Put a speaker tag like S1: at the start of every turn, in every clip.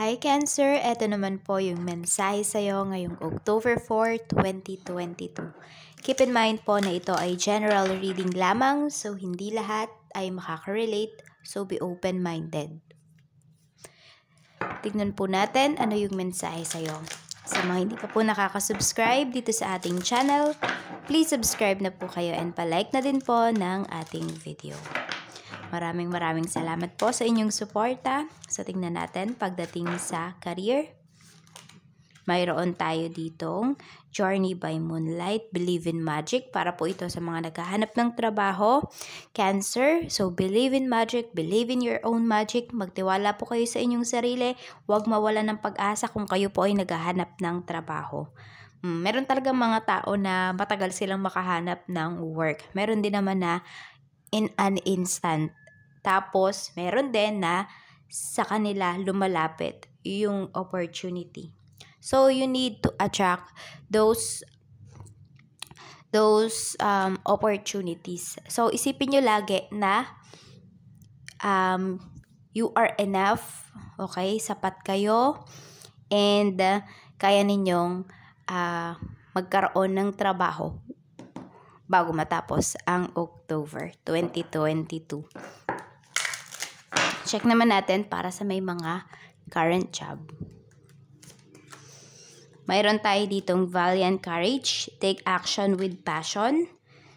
S1: Hi Cancer, ito naman po yung mensahe sa'yo ngayong October 4, 2022. Keep in mind po na ito ay general reading lamang, so hindi lahat ay makaka-relate, so be open-minded. Tignan po natin ano yung mensahe sa'yo. Sa mga hindi pa po nakaka-subscribe dito sa ating channel, please subscribe na po kayo and palike na din po ng ating video. Maraming maraming salamat po sa inyong suporta. So, tingnan natin pagdating sa career. Mayroon tayo ditong Journey by Moonlight, Believe in Magic, para po ito sa mga naghahanap ng trabaho. Cancer, so believe in magic, believe in your own magic, magtiwala po kayo sa inyong sarili, huwag mawala ng pag-asa kung kayo po ay naghahanap ng trabaho. Hmm, meron talagang mga tao na matagal silang makahanap ng work. Meron din naman na in an instant tapos, meron din na sa kanila lumalapit yung opportunity. So, you need to attract those those um, opportunities. So, isipin nyo lagi na um, you are enough, okay? Sapat kayo and uh, kaya ninyong uh, magkaroon ng trabaho bago matapos ang October 2022. Check naman natin para sa may mga current job. Mayroon tayo ditong valiant courage, take action with passion.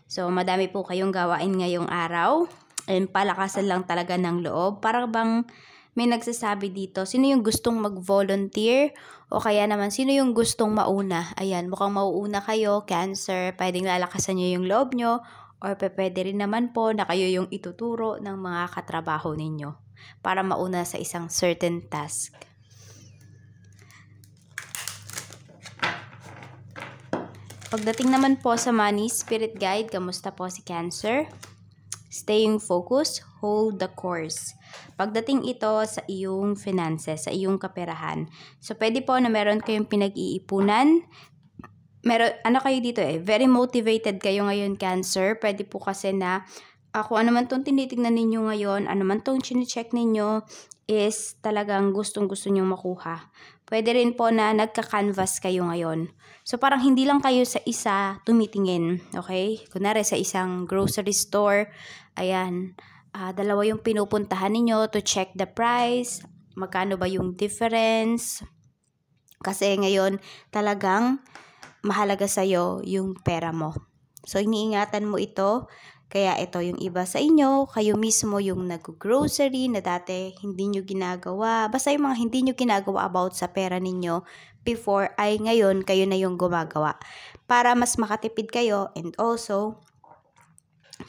S1: So, madami po kayong gawain ngayong araw. And palakasan lang talaga ng loob. Para bang may nagsasabi dito, sino yung gustong mag-volunteer? O kaya naman, sino yung gustong mauna? Ayan, mukhang mauuna kayo, cancer, pwedeng lalakasan nyo yung loob nyo. Or pwede rin naman po na kayo yung ituturo ng mga katrabaho ninyo para mauna sa isang certain task. Pagdating naman po sa money, spirit guide, kamusta po si Cancer? Staying focused, hold the course. Pagdating ito sa iyong finances, sa iyong kaperahan. So, pwede po na meron kayong pinag-iipunan. Meron, ano kayo dito eh, very motivated kayo ngayon, Cancer. Pwede po kasi na ako ano man tong tinitingnan ninyo ngayon, ano man tong chine-check ninyo is talagang gustong-gusto nyo makuha. Pwede rin po na nagka-canvas kayo ngayon. So parang hindi lang kayo sa isa tumitingin, okay? Kunwari sa isang grocery store, ayan, uh, dalawa yung pinupuntahan ninyo to check the price, magkano ba yung difference. Kasi ngayon talagang mahalaga sa'yo yung pera mo. So iniingatan mo ito kaya ito yung iba sa inyo, kayo mismo yung nag-grocery na dati hindi nyo ginagawa. Basta yung mga hindi nyo ginagawa about sa pera ninyo before ay ngayon kayo na yung gumagawa. Para mas makatipid kayo and also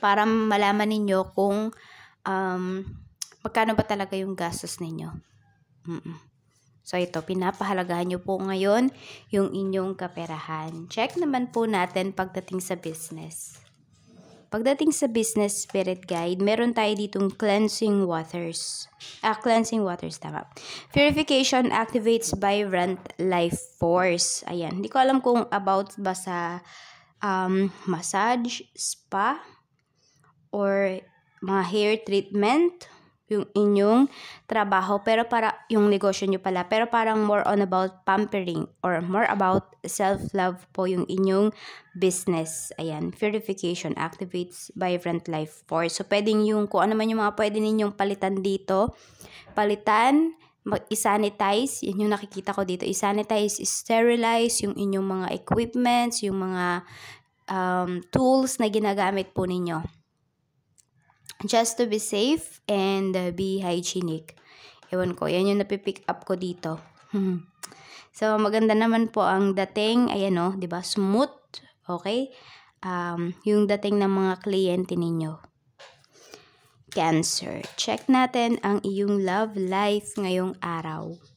S1: para malaman ninyo kung um, magkano ba talaga yung gastos ninyo. Mm-mm. So ito, pinapahalagahan nyo po ngayon yung inyong kaperahan. Check naman po natin pagdating sa business. Pagdating sa business spirit guide, meron tayo ditong cleansing waters. Ah, cleansing waters, tama. Purification activates vibrant life force. Ayan, hindi ko alam kung about ba sa um, massage, spa, or mga hair treatment, yung inyong trabaho pero para yung negosyo nyo pala. Pero parang more on about pampering or more about self-love po yung inyong business. Ayan purification activates vibrant life force. So pwedeng yung kung ano man yung mga pwede ninyong palitan dito palitan mag-sanitize. Yun yung nakikita ko dito. I-sanitize sterilize yung inyong mga equipments yung mga um, tools na ginagamit po ninyo just to be safe and uh, be hygienic. Ewan ko, yan yung napipick up ko dito. so, maganda naman po ang dating, ayan o, oh, di ba smooth, okay? Um, yung dating ng mga kliyente ninyo. Cancer. Check natin ang iyong love life ngayong araw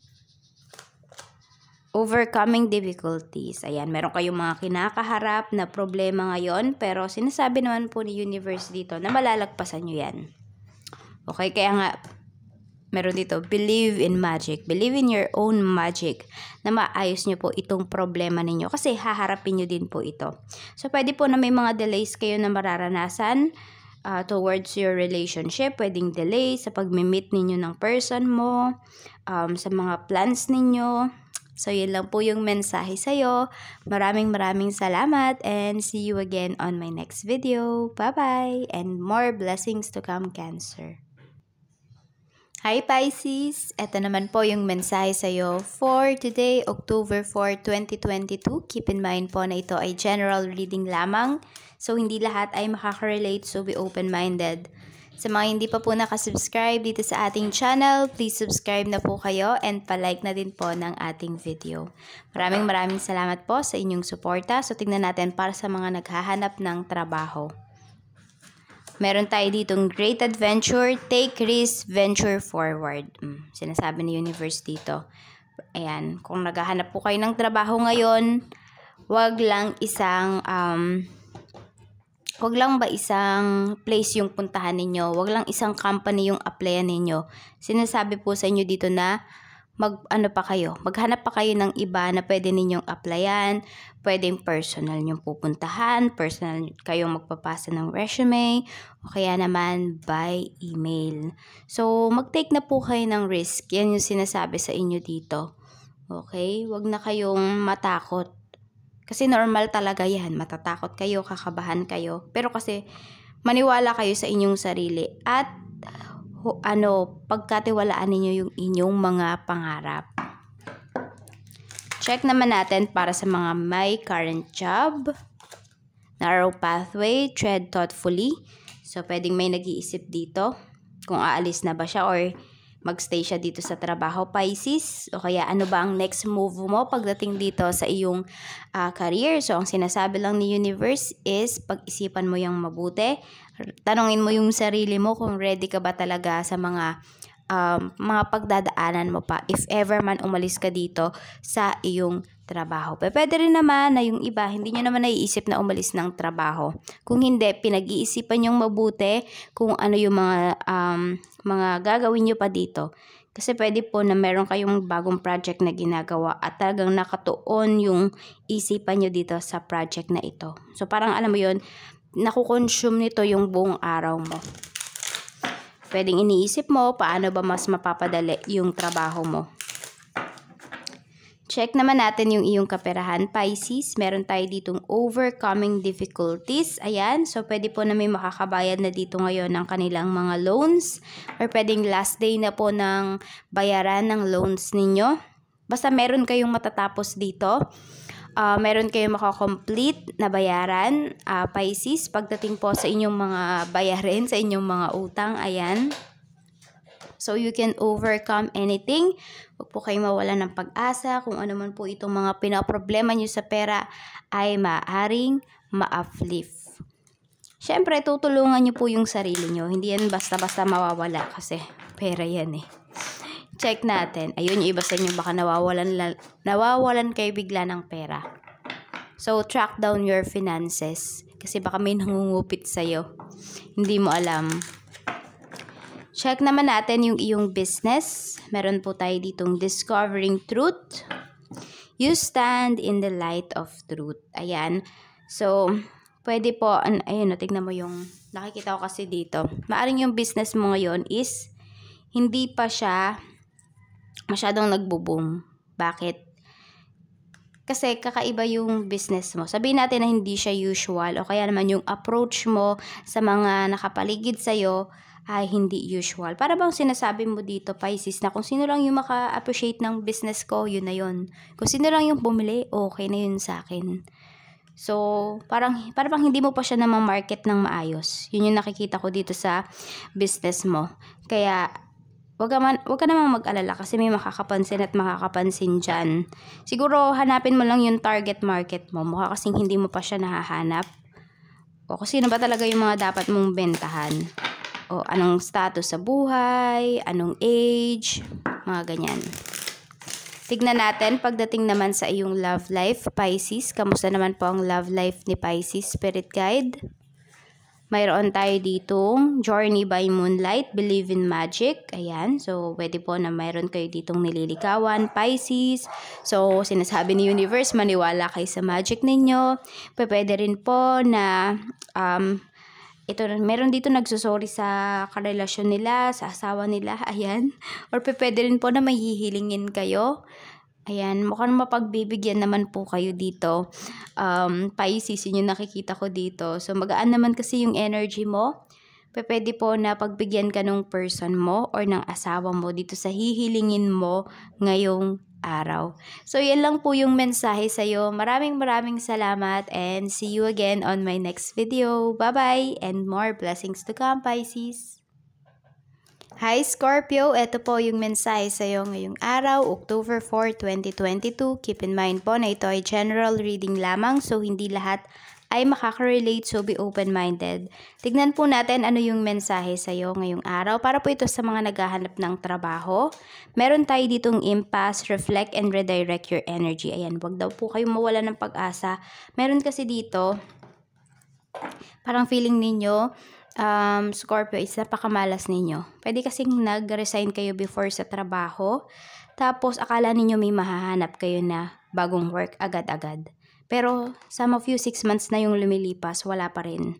S1: overcoming difficulties. Ayan, meron kayong mga kinakaharap na problema ngayon, pero sinasabi naman po ni universe dito na malalagpasan nyo yan. Okay, kaya nga, meron dito, believe in magic. Believe in your own magic na maayos nyo po itong problema ninyo kasi haharapin nyo din po ito. So, pwede po na may mga delays kayo na mararanasan uh, towards your relationship. Pwedeng delay sa pag-meet ninyo ng person mo, um, sa mga plans ninyo. So, yun lang po yung mensahe sa'yo. Maraming maraming salamat and see you again on my next video. Bye-bye and more blessings to come, Cancer. Hi Pisces! Ito naman po yung mensahe sa'yo for today, October 4, 2022. Keep in mind po na ito ay general reading lamang. So, hindi lahat ay makaka-relate, so be open-minded. Sa mga hindi pa po nakasubscribe dito sa ating channel, please subscribe na po kayo and palike na din po ng ating video. Maraming maraming salamat po sa inyong suporta. So tingnan natin para sa mga naghahanap ng trabaho. Meron tayo ditong great adventure, take risk, venture forward. Hmm, sinasabi ni universe dito. Ayan, kung naghahanap po kayo ng trabaho ngayon, wag lang isang um, Huwag lang ba isang place yung puntahan ninyo? Huwag lang isang company yung applyan ninyo. Sinasabi po sa inyo dito na mag ano pa kayo, maghanap pa kayo ng iba na pwede ninyong applyan, pwedeng personal nyong pupuntahan, personal kayong magpapasa ng resume, o kaya naman by email. So, mag-take na po kayo ng risk. Yan yung sinasabi sa inyo dito. Okay? Huwag na kayong matakot kasi normal talaga yan. Matatakot kayo, kakabahan kayo. Pero kasi maniwala kayo sa inyong sarili at ano, pagkatiwalaan ninyo yung inyong mga pangarap. Check naman natin para sa mga may current job. Narrow pathway, tread thoughtfully. So, pwedeng may nag-iisip dito kung aalis na ba siya or magstay siya dito sa trabaho, Pisces, o kaya ano ba ang next move mo pagdating dito sa iyong uh, career. So, ang sinasabi lang ni Universe is pag-isipan mo yung mabuti. Tanungin mo yung sarili mo kung ready ka ba talaga sa mga um, mga pagdadaanan mo pa if ever man umalis ka dito sa iyong trabaho. Pero pwede rin naman na yung iba, hindi nyo naman naiisip na umalis ng trabaho. Kung hindi, pinag-iisipan yung mabuti kung ano yung mga, um, mga gagawin nyo pa dito. Kasi pwede po na meron kayong bagong project na ginagawa at talagang nakatuon yung isipan nyo dito sa project na ito. So parang alam mo yun, nakukonsume nito yung buong araw mo. Pwedeng iniisip mo paano ba mas mapapadali yung trabaho mo. Check naman natin yung iyong kaperahan, Pisces. Meron tayo ditong overcoming difficulties. Ayan, so pwede po na may makakabayad na dito ngayon ng kanilang mga loans or pwedeng last day na po ng bayaran ng loans ninyo. Basta meron kayong matatapos dito. Uh, meron kayong makakomplete na bayaran, uh, Pisces, pagdating po sa inyong mga bayarin, sa inyong mga utang. Ayan. So, you can overcome anything. Huwag po kayo mawala ng pag-asa. Kung ano man po itong mga pinaproblema nyo sa pera ay maaaring ma-uplift. Siyempre, tutulungan nyo po yung sarili nyo. Hindi yan basta-basta mawawala kasi pera yan eh. Check natin. Ayun, yung iba sa inyo baka nawawalan, nawawalan kayo bigla ng pera. So, track down your finances. Kasi baka may nangungupit sa'yo. Hindi mo alam. Check naman natin yung iyong business. Meron po tayo ditong discovering truth. You stand in the light of truth. Ayan. So, pwede po, ayun, tignan mo yung, nakikita ko kasi dito. Maaring yung business mo ngayon is, hindi pa siya masyadong nagbo-boom. Bakit? Kasi kakaiba yung business mo. Sabihin natin na hindi siya usual o kaya naman yung approach mo sa mga nakapaligid sa'yo ay hindi usual. Para bang sinasabi mo dito, Pisces, na kung sino lang yung maka-appreciate ng business ko, yun na yun. Kung sino lang yung bumili, okay na yun sa akin. So, parang, parang bang hindi mo pa siya namang market ng maayos. Yun yung nakikita ko dito sa business mo. Kaya, wag ka, man, wag ka namang mag-alala kasi may makakapansin at makakapansin dyan. Siguro, hanapin mo lang yung target market mo. Mukha kasing hindi mo pa siya nahahanap. O kung sino ba talaga yung mga dapat mong bentahan o anong status sa buhay, anong age, mga ganyan. Tignan natin pagdating naman sa iyong love life, Pisces. Kamusta naman po ang love life ni Pisces Spirit Guide? Mayroon tayo ditong Journey by Moonlight, Believe in Magic. Ayan. So, pwede po na mayroon kayo ditong nililikawan, Pisces. So, sinasabi ni Universe, maniwala kayo sa magic ninyo. Pwede rin po na um, ito, meron dito nagsusorry sa karelasyon nila, sa asawa nila, ayan. Or pwede rin po na may hihilingin kayo. Ayan, mukhang mapagbibigyan naman po kayo dito. Um, Pisces, yun yung nakikita ko dito. So, magaan naman kasi yung energy mo. Pwede po na pagbigyan ka ng person mo or ng asawa mo dito sa hihilingin mo ngayong araw. So, yan lang po yung mensahe sa'yo. Maraming maraming salamat and see you again on my next video. Bye-bye and more blessings to come, Pisces! Hi Scorpio, ito po yung mensahe sa iyo ngayong araw, October 4, 2022. Keep in mind po na ito ay general reading lamang so hindi lahat ay makaka-relate so be open-minded. Tignan po natin ano yung mensahe sa iyo ngayong araw para po ito sa mga naghahanap ng trabaho. Meron tayo ditong impasse, reflect and redirect your energy. Ayan, wag daw po kayong mawala ng pag-asa. Meron kasi dito, parang feeling ninyo, um, Scorpio is napakamalas ninyo. Pwede kasing nag-resign kayo before sa trabaho, tapos akala ninyo may mahahanap kayo na bagong work agad-agad. Pero some of you, 6 months na yung lumilipas, wala pa rin.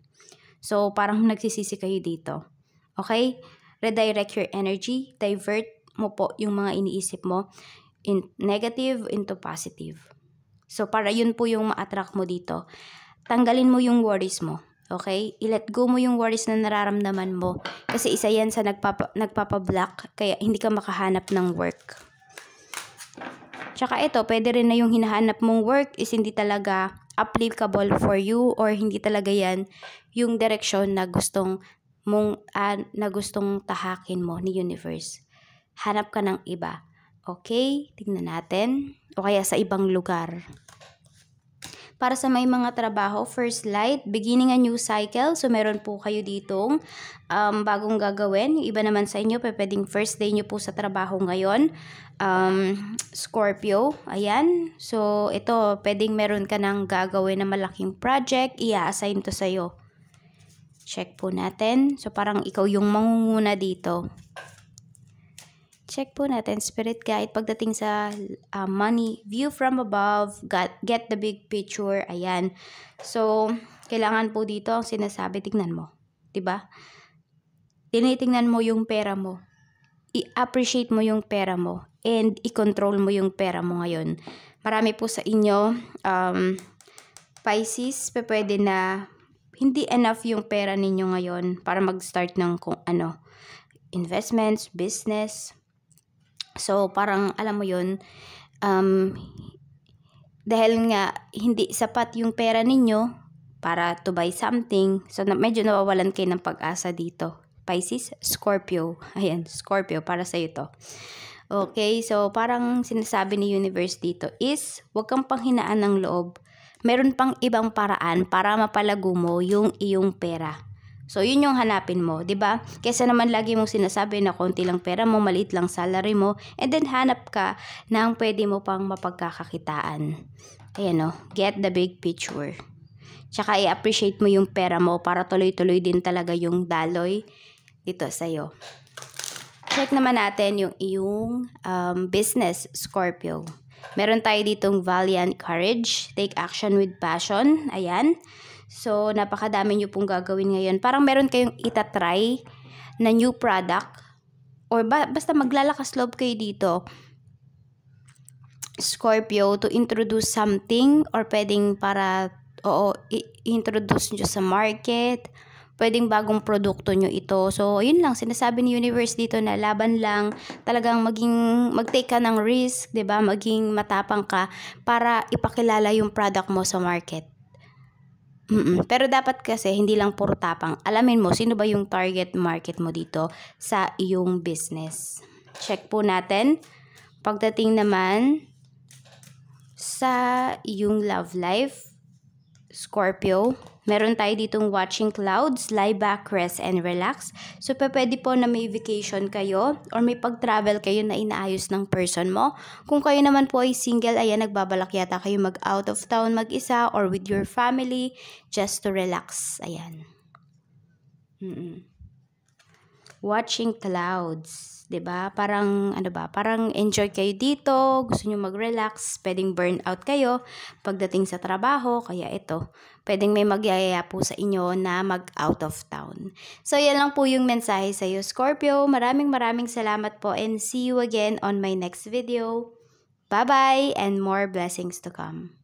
S1: So, parang nagsisisi kayo dito. Okay? Redirect your energy. Divert mo po yung mga iniisip mo in negative into positive. So, para yun po yung ma-attract mo dito. Tanggalin mo yung worries mo. Okay? I-let go mo yung worries na nararamdaman mo. Kasi isa yan sa nagpapa, nagpapa-block, kaya hindi ka makahanap ng work. Tsaka ito, pwede rin na yung hinahanap mong work is hindi talaga applicable for you or hindi talaga yan yung direksyon na gustong mong uh, na gustong tahakin mo ni universe. Hanap ka ng iba. Okay? Tingnan natin. O kaya sa ibang lugar. Para sa may mga trabaho, first light, beginning a new cycle. So, meron po kayo ditong um, bagong gagawin. Iba naman sa inyo, pwedeng first day nyo po sa trabaho ngayon. Um, Scorpio, ayan. So, ito, pwedeng meron ka ng gagawin na malaking project. Ia-assign to sa'yo. Check po natin. So, parang ikaw yung mangunguna dito check po natin spirit guide. Pagdating sa uh, money view from above get, get the big picture ayan. So kailangan po dito ang sinasabi tingnan mo 'di ba? Tinitingnan mo yung pera mo. I-appreciate mo yung pera mo and i-control mo yung pera mo ngayon. Marami po sa inyo um, Pisces pwede na hindi enough yung pera ninyo ngayon para mag-start ng kung ano investments, business, So, parang alam mo yun, um, dahil nga hindi sapat yung pera ninyo para to buy something, so na, medyo nawawalan kayo ng pag-asa dito. Pisces, Scorpio. Ayan, Scorpio, para sa to. Okay, so parang sinasabi ni universe dito is, huwag kang panghinaan ng loob. Meron pang ibang paraan para mapalago mo yung iyong pera. So, yun yung hanapin mo, di ba? Kesa naman lagi mong sinasabi na konti lang pera mo, maliit lang salary mo, and then hanap ka ng pwede mo pang mapagkakakitaan. Ayan o, get the big picture. Tsaka i-appreciate mo yung pera mo para tuloy-tuloy din talaga yung daloy dito sa'yo. Check naman natin yung iyong um, business, Scorpio. Meron tayo ditong valiant courage, take action with passion. Ayan. So, napakadami nyo pong gagawin ngayon. Parang meron kayong itatry na new product or ba, basta maglalakas loob kayo dito. Scorpio to introduce something or pwedeng para oo, i-introduce nyo sa market pwedeng bagong produkto nyo ito. So, yun lang, sinasabi ni Universe dito na laban lang, talagang maging, mag-take ka ng risk, ba diba? Maging matapang ka para ipakilala yung product mo sa market. Mm-mm. Pero dapat kasi hindi lang puro tapang. Alamin mo sino ba yung target market mo dito sa iyong business. Check po natin. Pagdating naman sa iyong love life, Scorpio, meron tayo ditong watching clouds, lie back, rest, and relax. So, pwede po na may vacation kayo or may pag-travel kayo na inaayos ng person mo. Kung kayo naman po ay single, ayan, nagbabalak yata kayo mag-out of town mag-isa or with your family just to relax. Ayan. Mm-mm. Watching clouds. 'di ba? Parang ano ba? Parang enjoy kayo dito, gusto niyo mag-relax, pwedeng burn out kayo pagdating sa trabaho, kaya ito, pwedeng may magyayaya po sa inyo na mag out of town. So yan lang po yung mensahe sa iyo, Scorpio. Maraming maraming salamat po and see you again on my next video. Bye-bye and more blessings to come.